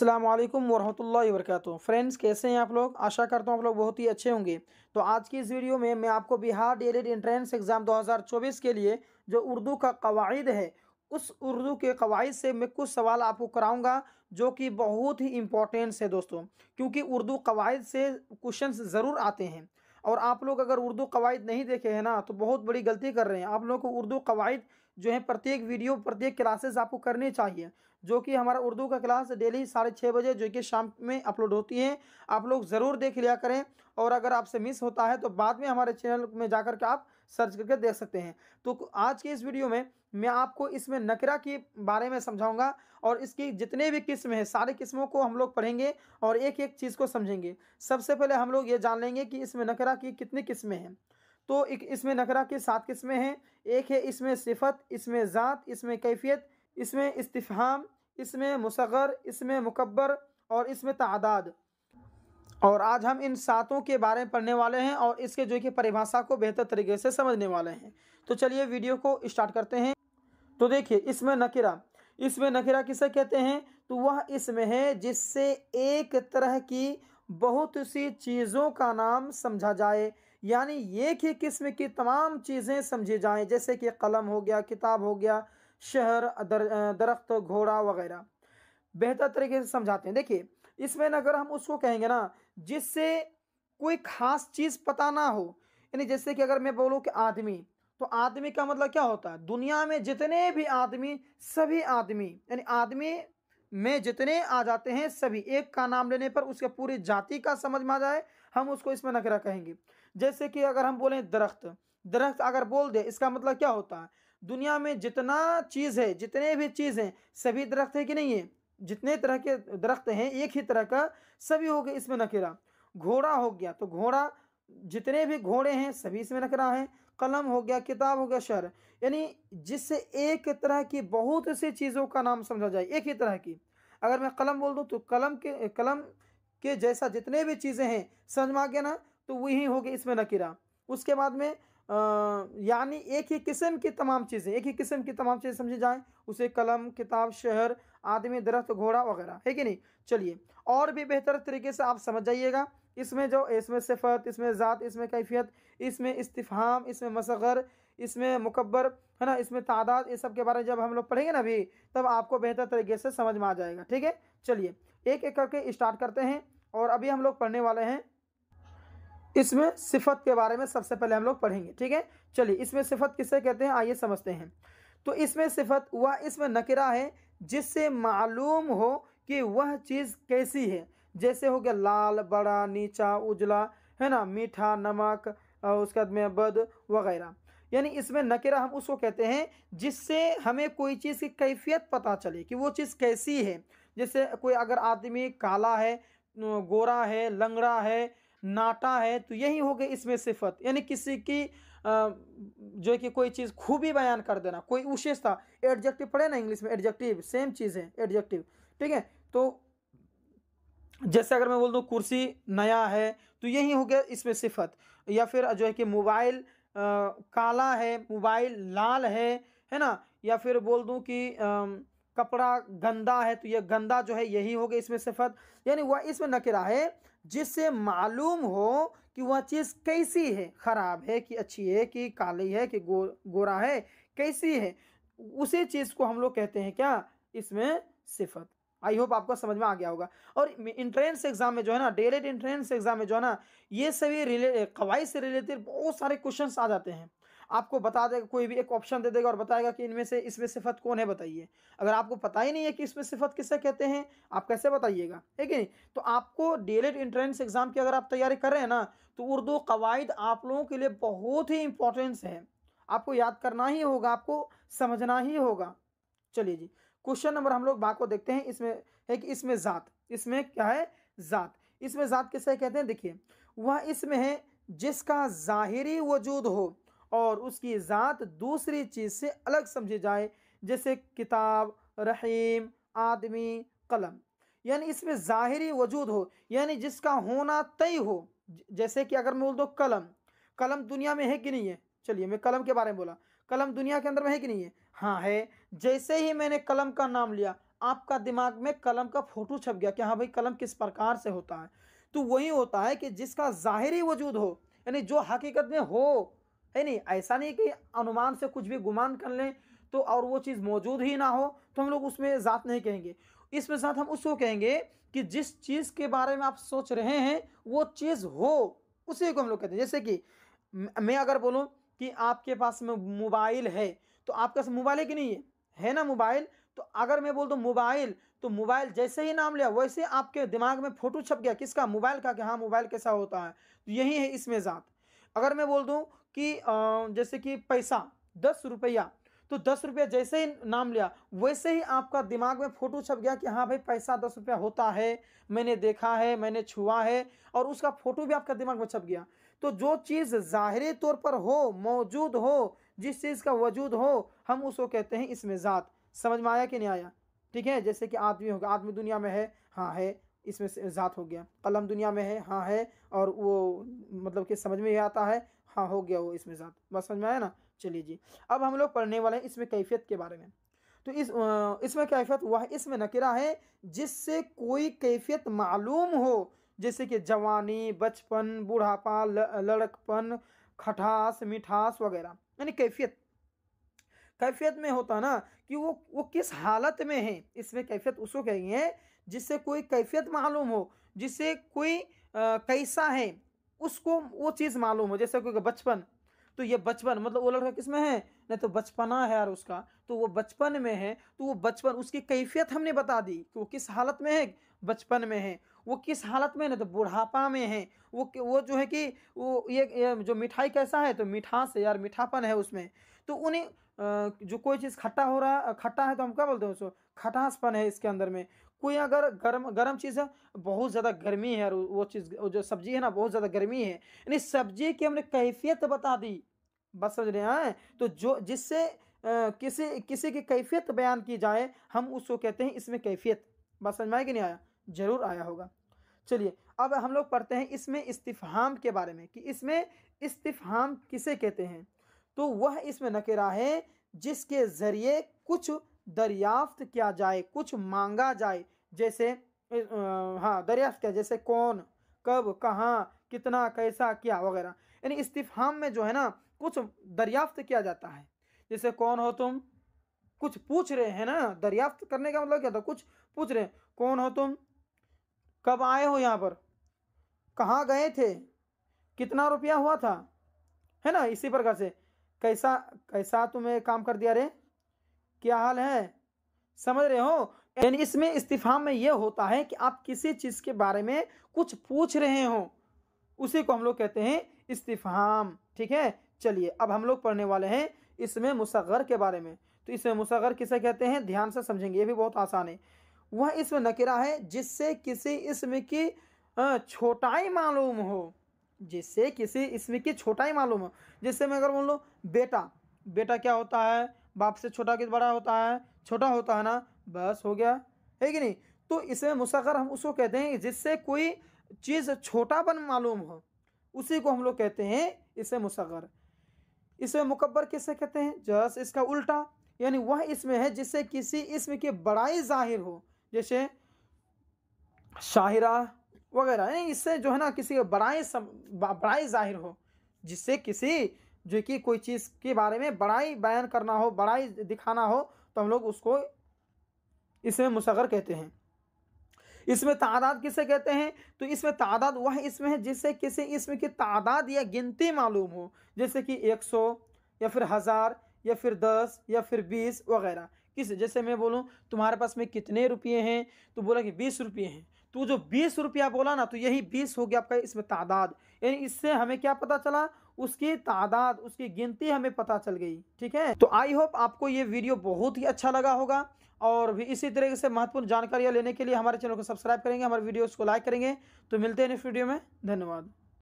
अस्सलाम वालेकुम वरहमतुल्लाहि वबरकातुहू फ्रेंड्स कैसे हैं आप लोग? आशा करता हूँ आप लोग बहुत ही अच्छे होंगे। तो आज की इस वीडियो में मैं आपको बिहार डेलेड एंट्रेंस एग्ज़ाम 2024 के लिए जो उर्दू का कवायद है, उस उर्दू के कवायद से मैं कुछ सवाल आपको कराऊँगा जो कि बहुत ही इम्पोर्टेंस है दोस्तों, क्योंकि उर्दू कवायद से क्वेश्चन ज़रूर आते हैं। और आप लोग अगर उर्दू कवायद नहीं देखे हैं ना तो बहुत बड़ी गलती कर रहे हैं। आप लोगों को उर्दू कवायद जो है, प्रत्येक वीडियो प्रत्येक क्लासेस आपको करनी चाहिए। जो कि हमारा उर्दू का क्लास डेली साढ़े छः बजे, जो कि शाम में अपलोड होती है, आप लोग ज़रूर देख लिया करें। और अगर आपसे मिस होता है तो बाद में हमारे चैनल में जाकर के आप सर्च करके देख सकते हैं। तो आज के इस वीडियो में, मैं आपको इसमें नकरा के बारे में समझाऊँगा और इसकी जितने भी किस्म हैं, सारे किस्मों को हम लोग पढ़ेंगे और एक एक चीज़ को समझेंगे। सबसे पहले हम लोग ये जान लेंगे कि इसमें नकरा की कितनी किस्में हैं। तो एक इसमें नकरा की सात किस्में हैं? एक है इसमें सिफत, इसमें ज़ात, इसमें कैफियत, इसमें इस्तफ़ाम इसमें मुसगर इसमें मुकबर और इसमें तादाद। और आज हम इन सातों के बारे में पढ़ने वाले हैं और इसके जो कि परिभाषा को बेहतर तरीके से समझने वाले हैं। तो चलिए वीडियो को स्टार्ट करते हैं। तो देखिए, इसमें नकिरा इसमें नकिरा किसे कहते हैं? तो वह इसमें है जिससे एक तरह की बहुत सी चीज़ों का नाम समझा जाए। यानी एक ही किस्म की तमाम चीज़ें समझी जाएँ जैसे कि कलम हो गया किताब हो गया शहर दर, दरख्त घोड़ा वगैरह। बेहतर तरीके से समझाते हैं। देखिए इसमें अगर हम उसको कहेंगे ना जिससे कोई खास चीज़ पता ना हो यानी जैसे कि अगर मैं बोलूँ कि आदमी तो आदमी का मतलब क्या होता है? दुनिया में जितने भी आदमी सभी आदमी यानी आदमी में जितने आ जाते हैं सभी, एक का नाम लेने पर उसके पूरी जाति का समझ में आ जाए, हम उसको इसमें नकरा कहेंगे। जैसे कि अगर हम बोलें दरख्त दरख्त अगर बोल दे, इसका मतलब क्या होता है? दुनिया में जितना चीज़ है, जितने भी चीज़ हैं, सभी दरख्त है कि नहीं है? जितने तरह के दरख्त हैं, एक ही तरह का सभी हो गए इसमें नकरा घोड़ा हो गया तो घोड़ा, जितने भी घोड़े हैं, सभी इसमें नकरा है। कलम हो गया, किताब हो गया शहर यानी जिससे एक तरह की बहुत सी चीज़ों का नाम समझा जाए, एक ही तरह की। अगर मैं कलम बोल दूँ तो कलम के कलम के जैसा जितने भी चीज़ें हैं, समझ में आ गया ना? तो वही हो गई इसमें नकीरा। उसके बाद में यानी एक ही किस्म की तमाम चीज़ें, एक ही किस्म की तमाम चीज़ें समझी जाएँ। उसे कलम, किताब, शहर, आदमी, दरख्त, घोड़ा वगैरह, है कि नहीं? चलिए, और भी बेहतर तरीके से आप समझ जाइएगा। इसमें जो, इसमें सिफत, इसमें ज़ात, इसमें कैफियत, इसमें इस्तिफ़ाम, इसमें मसगर, इसमें मुकबर है ना, इसमें तादाद ये इस सब के बारे में जब हम लोग पढ़ेंगे ना अभी, तब आपको बेहतर तरीके से समझ में आ जाएगा, ठीक है? चलिए, एक एक करके स्टार्ट करते हैं और अभी हम लोग पढ़ने वाले हैं इसमें सिफत के बारे में सबसे पहले हम लोग पढ़ेंगे, ठीक है? चलिए, इसमें सिफत किससे कहते हैं? आइए समझते हैं। तो इसमें सिफत वह इसमें नकरा है जिससे मालूम हो कि वह चीज़ कैसी है। जैसे हो गया लाल, बड़ा, नीचा, उजला, है ना, मीठा, नमक उसके बाद में बद वगैरह। यानी इसमें नकेरा हम उसको कहते हैं जिससे हमें कोई चीज़ की कैफियत पता चले कि वो चीज़ कैसी है। जैसे कोई अगर आदमी काला है, गोरा है, लंगड़ा है, नाटा है तो यही हो गया इसमें सिफत। यानी किसी की जो कि कोई चीज़ खूबी बयान कर देना, कोई विशेषता एडजेक्टिव पढ़े ना इंग्लिश में एडजेक्टिव सेम चीज़ है एडजेक्टिव ठीक है? तो जैसे अगर मैं बोल दूँ कुर्सी नया है तो यही हो गया इसमें सिफत। या फिर जो है कि मोबाइल काला है, मोबाइल लाल है है ना? या फिर बोल दूँ कि कपड़ा गंदा है तो ये गंदा जो है यही हो गया इसमें सिफत। यानी वह इसमें नकरा है, जिससे मालूम हो कि वह चीज़ कैसी है। ख़राब है कि अच्छी है, कि काली है, कि गो, गोरा है, कैसी है, उसी चीज़ को हम लोग कहते हैं क्या? इसमें सिफत। आई होप आपको समझ में आ गया होगा। और इंट्रेंस एग्ज़ाम में जो है ना डायरेक्ट इंट्रेंस एग्ज़ाम में जो है ना, ये सभी रिले कवाई से रिलेटेड बहुत सारे क्वेश्चंस आ जाते हैं। आपको बता देगा, कोई भी एक ऑप्शन दे देगा और बताएगा कि इनमें से, इसमें सिफत कौन है, बताइए। अगर आपको पता ही नहीं है कि इसमें सिफत किसे कहते हैं, आप कैसे बताइएगा ठीक है तो आपको डेलेट इंट्रेंस एग्ज़ाम की अगर आप तैयारी कर रहे हैं ना तो उर्दू कवायद आप लोगों के लिए बहुत ही इंपॉर्टेंस है। आपको याद करना ही होगा, आपको समझना ही होगा। चलिए जी क्वेश्चन नंबर हम लोग बा को देखते हैं, इसमें है कि इसमें ज़ात, इसमें क्या है? ज़ात। इसमें ज़ात किसे कहते हैं? देखिए, वह इसमें है जिसका ज़ाहिरी वजूद हो और उसकी ज़ात दूसरी चीज़ से अलग समझी जाए, जैसे किताब, रहीम, आदमी, कलम। यानी इसमें ज़ाहरी वजूद हो, यानी जिसका होना तय हो जैसे कि अगर मैं बोल दो कलम कलम दुनिया में है कि नहीं है? चलिए, मैं कलम के बारे में बोला, कलम दुनिया के अंदर में है कि नहीं है? हाँ है। जैसे ही मैंने कलम का नाम लिया, आपका दिमाग में कलम का फ़ोटो छप गया कि हाँ भाई, कलम किस प्रकार से होता है। तो वही होता है कि जिसका जाहिरी वजूद हो, यानी जो हकीकत में हो, है नहीं, ऐसा नहीं कि अनुमान से कुछ भी गुमान कर लें तो और वो चीज़ मौजूद ही ना हो तो हम लोग उसमें ज़ात नहीं कहेंगे। इसमें साथ हम उसको कहेंगे कि जिस चीज़ के बारे में आप सोच रहे हैं, वो चीज़ हो, उसी को हम लोग कहते हैं। जैसे कि मैं अगर बोलूँ कि आपके पास में मोबाइल है तो आपके पास मोबाइल है कि नहीं है? है ना मोबाइल? तो अगर मैं बोल दूँ मोबाइल तो मोबाइल जैसे ही नाम लिया, वैसे आपके दिमाग में फ़ोटो छप गया, किसका? मोबाइल का कि हाँ मोबाइल कैसा होता है? तो यही है इसमें ज़ात। अगर मैं बोल दूँ कि जैसे कि पैसा, दस रुपया तो दस रुपया जैसे ही नाम लिया, वैसे ही आपका दिमाग में फ़ोटो छप गया कि हाँ भाई पैसा दस रुपया होता है, मैंने देखा है, मैंने छुआ है, और उसका फ़ोटो भी आपका दिमाग में छप गया। तो जो चीज़ ज़ाहरी तौर पर हो, मौजूद हो जिस चीज़ का वजूद हो, हम उसको कहते हैं इसमें ज़ात। समझ में आया कि नहीं आया? ठीक है? जैसे कि आदमी होगा, आदमी दुनिया में है हाँ है, इसमें ज़ात हो गया। कलम दुनिया में है हाँ है, और वो मतलब कि समझ में ही आता है हाँ हो गया वो इसमें ज़ात। बस समझ में आया ना? चलिए जी। अब हम लोग पढ़ने वाले हैं इसमें कैफियत के बारे में। तो इस इसमें कैफियत, वह इसमें नकिरा है जिससे कोई कैफियत मालूम हो। जैसे कि जवानी, बचपन, बूढ़ापा लड़कपन खटास मिठास वगैरह यानी कैफियत। कैफियत में होता ना कि वो वो किस हालत में है इसमें कैफियत उसको कहेंगे जिससे कोई कैफियत मालूम हो जिससे कोई आ, कैसा है उसको वो चीज़ मालूम हो जैसे कोई बचपन तो ये बचपन मतलब वो लड़का किसमें है? नहीं तो बचपना है यार उसका तो वो बचपन में है तो वो बचपन उसकी कैफियत हमने बता दी कि वो किस हालत में है बचपन में है वो किस हालत में है ना तो बुढ़ापा में है। वो वो जो है कि वो ये, ये जो मिठाई कैसा है तो मिठास है यार मीठापन है उसमें। तो उन्हें जो कोई चीज़ खट्टा हो रहा है खट्टा है तो हम क्या बोलते हैं उसको? खटासपन है इसके अंदर में। कोई अगर गर्म गर्म चीज़ है बहुत ज़्यादा गर्मी है यार वो चीज़ जो सब्ज़ी है ना बहुत ज़्यादा गर्मी है। यानी सब्ज़ी की हमने कैफियत बता दी। बस समझ रहे हैं तो जो जिससे किसी किसी की कैफियत बयान की जाए हम उसको कहते हैं इसमें कैफियत। बस समझ में आया कि नहीं आया? ज़रूर आया होगा। चलिए, अब हम लोग पढ़ते हैं इसमें इस्तिफ़ाम के बारे में, कि इसमें इस्तिफ़ाम किसे कहते हैं? तो वह इसमें नकेरा है जिसके ज़रिए कुछ दरियाफ्त किया जाए, कुछ मांगा जाए, जैसे हाँ दरियाफ्त किया, जैसे कौन, कब, कहाँ, कितना, कैसा, क्या वगैरह। यानी इस्तिफ़ाम में जो है ना, कुछ दरियाफ्त किया जाता है। जैसे कौन हो तुम? कुछ पूछ रहे हैं ना, दरियाफ्त करने का मतलब क्या था? कुछ पूछ रहे हैं, कौन हो तुम? कब आए हो यहाँ पर? कहाँ गए थे? कितना रुपया हुआ था? है ना, इसी प्रकार से। कैसा कैसा तुम्हें काम कर दिया रे? क्या हाल है? समझ रहे हो? यानी इसमें इस्तीफाम में यह होता है कि आप किसी चीज़ के बारे में कुछ पूछ रहे हो। उसी को हम लोग कहते हैं इस्तीफाम। ठीक है? चलिए, अब हम लोग पढ़ने वाले हैं इसमें मुसगर के बारे में। तो इसमें मुसगर किसे कहते हैं? ध्यान से समझेंगे, ये भी बहुत आसान है। वह इसमें नकिरा है, जिससे किसी इसम की छोटाई मालूम हो। जिससे किसी इसम की छोटाई मालूम हो। जिससे मैं अगर बोल लो बेटा बेटा क्या होता है? बाप से छोटा किस बड़ा होता है? छोटा होता है ना? बस हो गया। है कि नहीं? तो इसमें मुसगर हम उसको कहते हैं, जिससे कोई चीज़ छोटापन मालूम हो। उसी को हम लोग कहते हैं इसे मुसगर इसमें मुकबर किसे कहते हैं? जस इसका उल्टा। यानी वह इसमें है जिससे किसी इसम की बड़ाई ज़ाहिर हो। जैसे शाहिरा वगैरह यानी इससे जो है ना किसी बड़ाई बड़ाई ज़ाहिर हो, जिससे किसी जो कि कोई चीज़ के बारे में बड़ाई बयान करना हो, बड़ाई दिखाना हो तो हम लोग उसको इसमें मुसगर कहते हैं। इसमें तादाद किसे कहते हैं? तो इसमें तादाद वह इसमें है जिससे किसी इसमें की तादाद या गिनती मालूम हो, जैसे कि एक सौ या फिर हज़ार या फिर दस या फिर बीस वगैरह। किस जैसे मैं बोलूँ? तुम्हारे पास में कितने रुपये हैं? तो बोला कि बीस रुपये हैं। तो जो बीस रुपया बोला ना तो यही बीस हो गया आपका इसमें तादाद। यानी इससे हमें क्या पता चला? उसकी तादाद, उसकी गिनती हमें पता चल गई। ठीक है? तो आई होप आपको ये वीडियो बहुत ही अच्छा लगा होगा। और भी इसी तरीके से महत्वपूर्ण जानकारियाँ लेने के लिए हमारे चैनल को सब्सक्राइब करेंगे, हमारे वीडियोस को लाइक करेंगे। तो मिलते हैं नेक्स्ट वीडियो में। धन्यवाद।